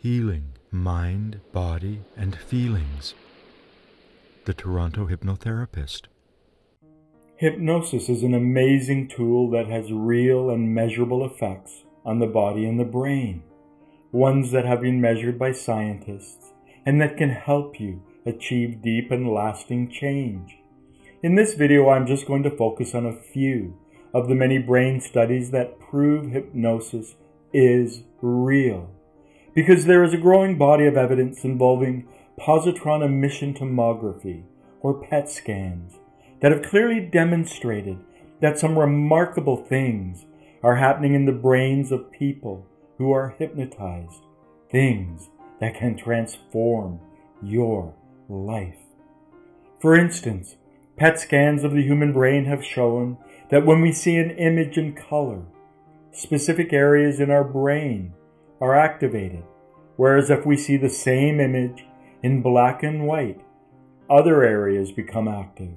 healing mind, body, and feelings. The Toronto Hypnotherapist. Hypnosis is an amazing tool that has real and measurable effects on the body and the brain, ones that have been measured by scientists and that can help you achieve deep and lasting change. In this video, I'm just going to focus on a few of the many brain studies that prove hypnosis is real because there is a growing body of evidence involving positron emission tomography, or PET scans, that have clearly demonstrated that some remarkable things are happening in the brains of people who are hypnotized, things that can transform your life. For instance, PET scans of the human brain have shown that when we see an image in color, specific areas in our brain are activated, whereas if we see the same image in black and white, other areas become active.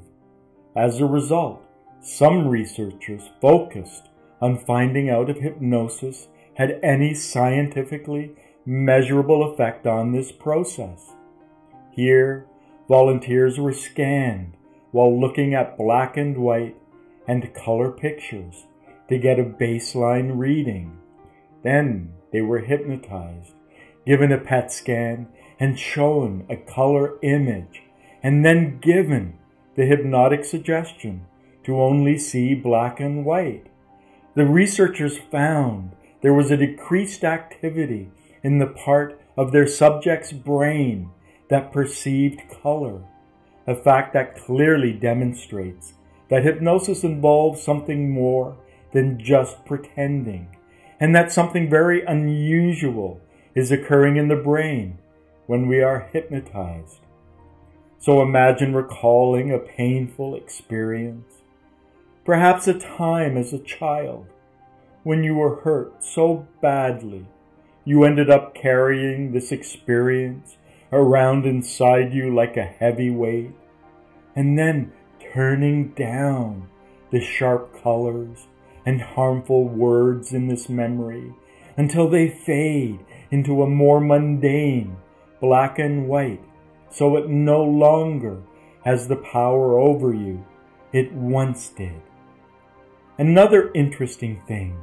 As a result, some researchers focused on finding out if hypnosis had any scientifically measurable effect on this process. Here, volunteers were scanned while looking at black and white and color pictures to get a baseline reading. Then they were hypnotized, given a PET scan, and shown a color image, and then given the hypnotic suggestion to only see black and white. The researchers found there was a decreased activity in the part of their subject's brain that perceived color, a fact that clearly demonstrates that hypnosis involves something more than just pretending and that something very unusual is occurring in the brain when we are hypnotized. So imagine recalling a painful experience, perhaps a time as a child when you were hurt so badly you ended up carrying this experience around inside you like a heavy weight, and then turning down the sharp colors and harmful words in this memory until they fade into a more mundane black and white, so it no longer has the power over you it once did. Another interesting thing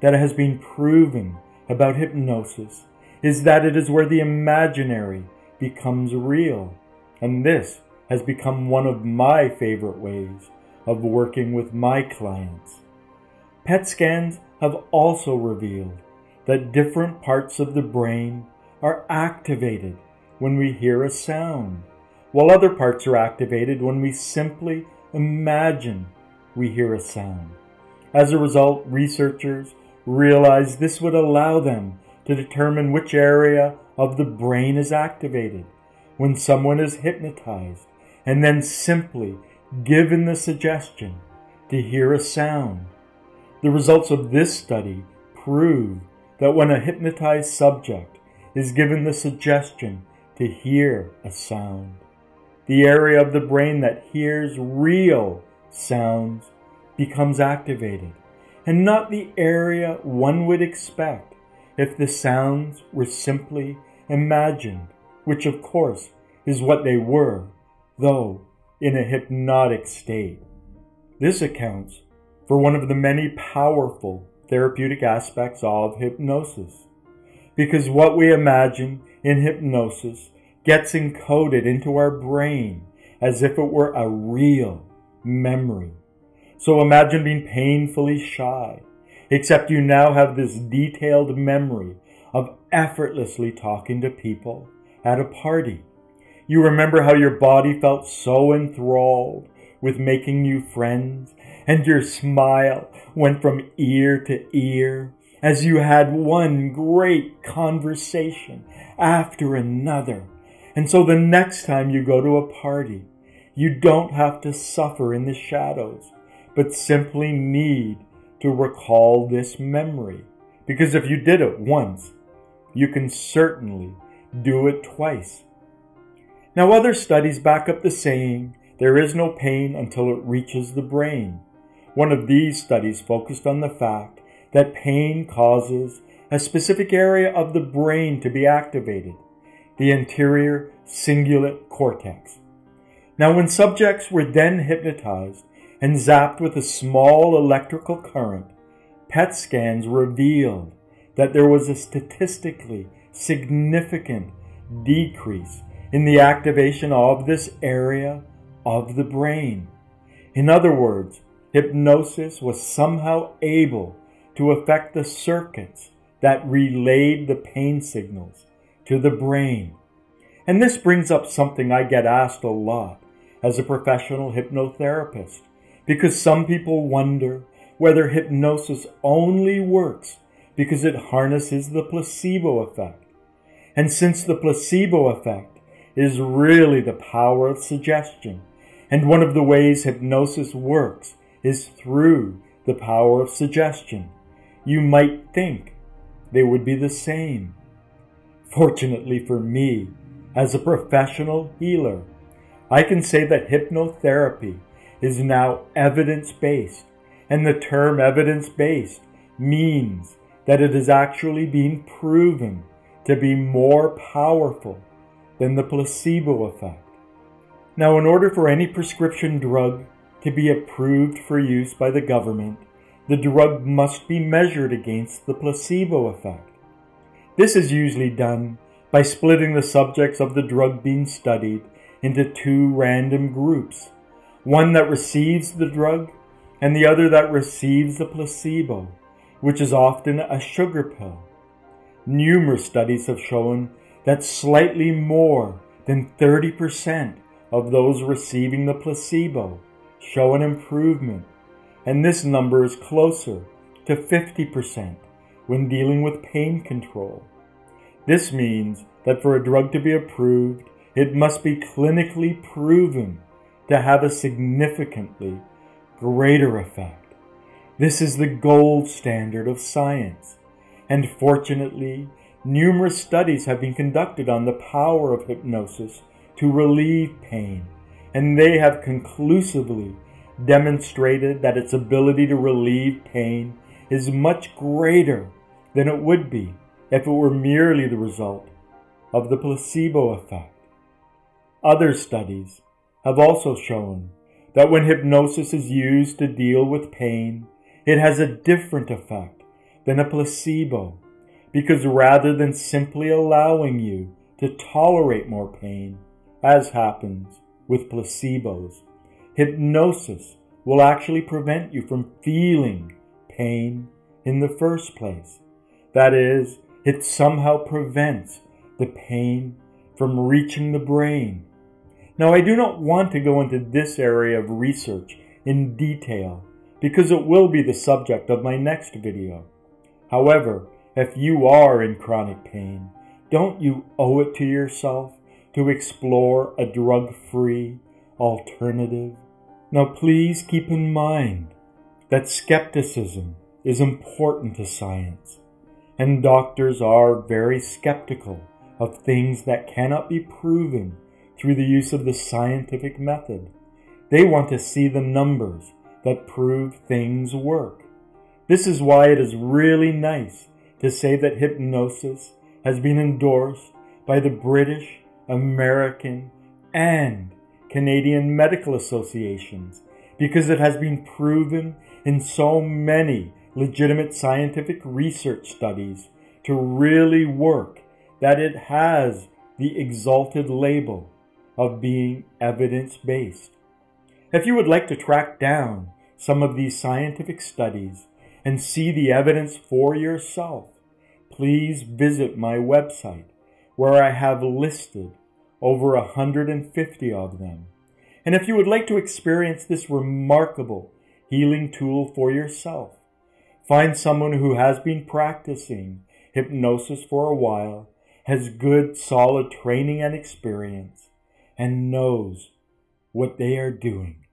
that has been proven about hypnosis is that it is where the imaginary becomes real, and this has become one of my favorite ways of working with my clients. PET scans have also revealed that different parts of the brain are activated when we hear a sound, while other parts are activated when we simply imagine we hear a sound. As a result, researchers realized this would allow them to determine which area of the brain is activated when someone is hypnotized and then simply given the suggestion to hear a sound. The results of this study prove that when a hypnotized subject is given the suggestion to hear a sound, the area of the brain that hears real sounds becomes activated, and not the area one would expect if the sounds were simply imagined, which of course is what they were, though in a hypnotic state. This accounts for one of the many powerful therapeutic aspects of hypnosis. Because what we imagine in hypnosis gets encoded into our brain as if it were a real memory. So imagine being painfully shy, except you now have this detailed memory of effortlessly talking to people at a party. You remember how your body felt so enthralled with making new friends and your smile went from ear to ear as you had one great conversation after another. And so the next time you go to a party, you don't have to suffer in the shadows, but simply need to recall this memory. Because if you did it once, you can certainly do it twice. Now, other studies back up the saying there is no pain until it reaches the brain. One of these studies focused on the fact that pain causes a specific area of the brain to be activated, the anterior cingulate cortex. Now, when subjects were then hypnotized and zapped with a small electrical current, PET scans revealed that there was a statistically significant decrease in the activation of this area of the brain. In other words, hypnosis was somehow able to affect the circuits that relayed the pain signals to the brain. And this brings up something I get asked a lot as a professional hypnotherapist, because some people wonder whether hypnosis only works because it harnesses the placebo effect. And since the placebo effect is really the power of suggestion, and one of the ways hypnosis works is through the power of suggestion, you might think they would be the same. Fortunately for me, as a professional healer, I can say that hypnotherapy is now evidence based, and the term evidence based means that it is actually being proven to be more powerful than the placebo effect. Now, in order for any prescription drug to be approved for use by the government, the drug must be measured against the placebo effect. This is usually done by splitting the subjects of the drug being studied into two random groups one that receives the drug and the other that receives the placebo, which is often a sugar pill. Numerous studies have shown that slightly more than 30% of those receiving the placebo show an improvement, and this number is closer to 50% when dealing with pain control. This means that for a drug to be approved, it must be clinically proven to have a significantly greater effect. This is the gold standard of science, and fortunately, numerous studies have been conducted on the power of hypnosis to relieve pain, and they have conclusively demonstrated that its ability to relieve pain is much greater than it would be if it were merely the result of the placebo effect. Other studies have also shown that when hypnosis is used to deal with pain, it has a different effect than a placebo, because rather than simply allowing you to tolerate more pain, as happens with placebos, hypnosis will actually prevent you from feeling pain in the first place. That is, it somehow prevents the pain from reaching the brain. Now, I do not want to go into this area of research in detail because it will be the subject of my next video. However, if you are in chronic pain, don't you owe it to yourself to explore a drug free alternative? Now, please keep in mind that skepticism is important to science and doctors are very skeptical of things that cannot be proven through the use of the scientific method. They want to see the numbers that prove things work. This is why it is really nice to say that hypnosis has been endorsed by the British, American, and Canadian medical associations because it has been proven in so many legitimate scientific research studies to really work, that it has the exalted label of being evidence based. If you would like to track down some of these scientific studies and see the evidence for yourself, please visit my website where I have listed over 150 of them. And if you would like to experience this remarkable healing tool for yourself, Find someone who has been practicing hypnosis for a while, has good, solid training and experience, and knows what they are doing.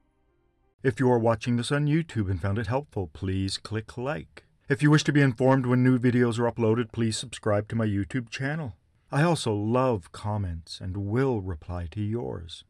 If you are watching this on YouTube and found it helpful, please click like. If you wish to be informed when new videos are uploaded, please subscribe to my YouTube channel. I also love comments and will reply to yours.